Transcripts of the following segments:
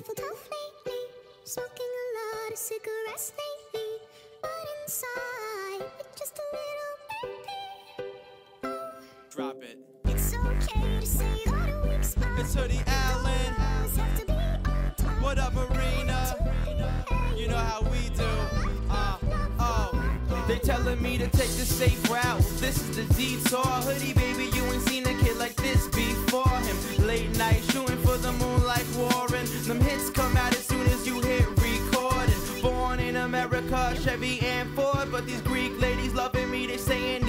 awful tough lately. Smoking a lot of cigarettes lately. But inside, it's just a little baby. Drop it. It's okay to say you got a weak spot. It's Hoodie Allen. Always have to be on top. What up, Arena? You know how we do. Uh, oh. They telling me to take the safe route. This is the detour. Hoodie, baby, come out as soon as you hit recording. Born in America, Chevy and Ford. But these Greek ladies loving me, they saying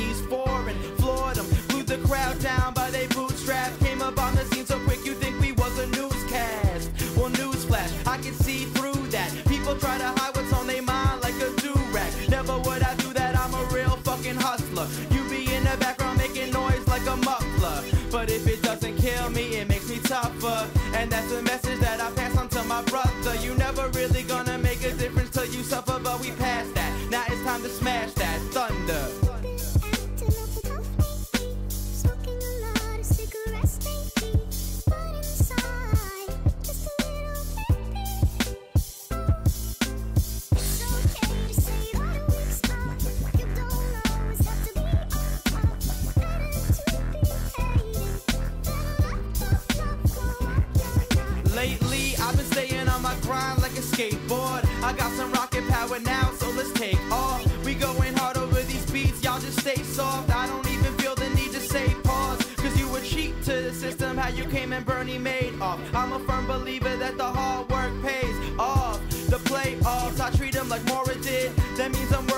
I've been staying on my grind like a skateboard. I got some rocket power now, so let's take off. We going hard over these beats, y'all just stay soft. I don't even feel the need to say pause. Cause you were cheap to the system, how you came and Bernie Madoff. I'm a firm believer that the hard work pays off. The playoffs, I treat them like Mora did. That means I'm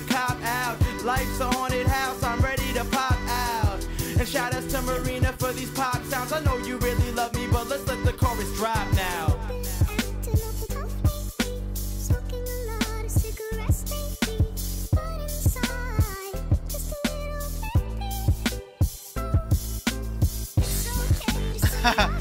eat you like a cop out. Life's a haunted house, I'm ready to pop out. And shout outs to Marina for these pop sounds. I know you really love me, but let's let the chorus drop now. Been acting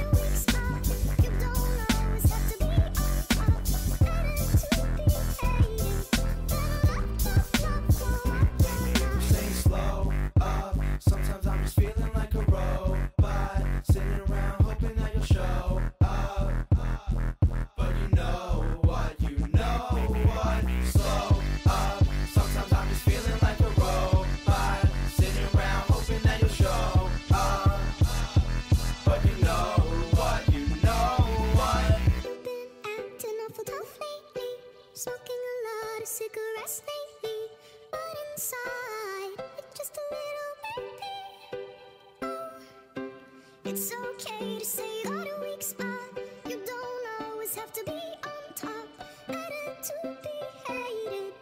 It's okay to say got a weak spot. You don't always have to be on top. To be hated.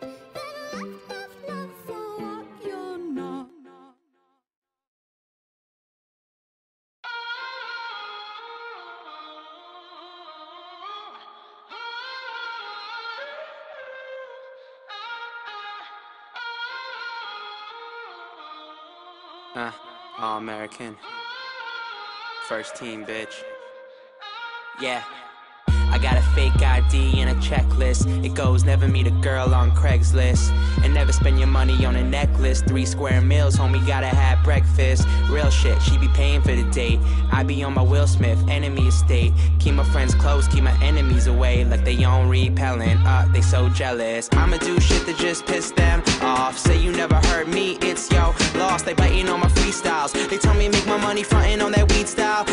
Uh, all American. First team, bitch. Yeah. I got a fake ID and a checklist. It goes never meet a girl on Craigslist. And never spend your money on a necklace. Three square meals, homie, gotta have breakfast. Real shit, she be paying for the date. I be on my Will Smith, enemy estate. Keep my friends close, keep my enemies away. Like they own repellent, uh, they so jealous. I'ma do shit that just piss them off. Say you never heard me, it's yo lost. They biting on my freestyles. They tell me make my money frontin' on that weed style.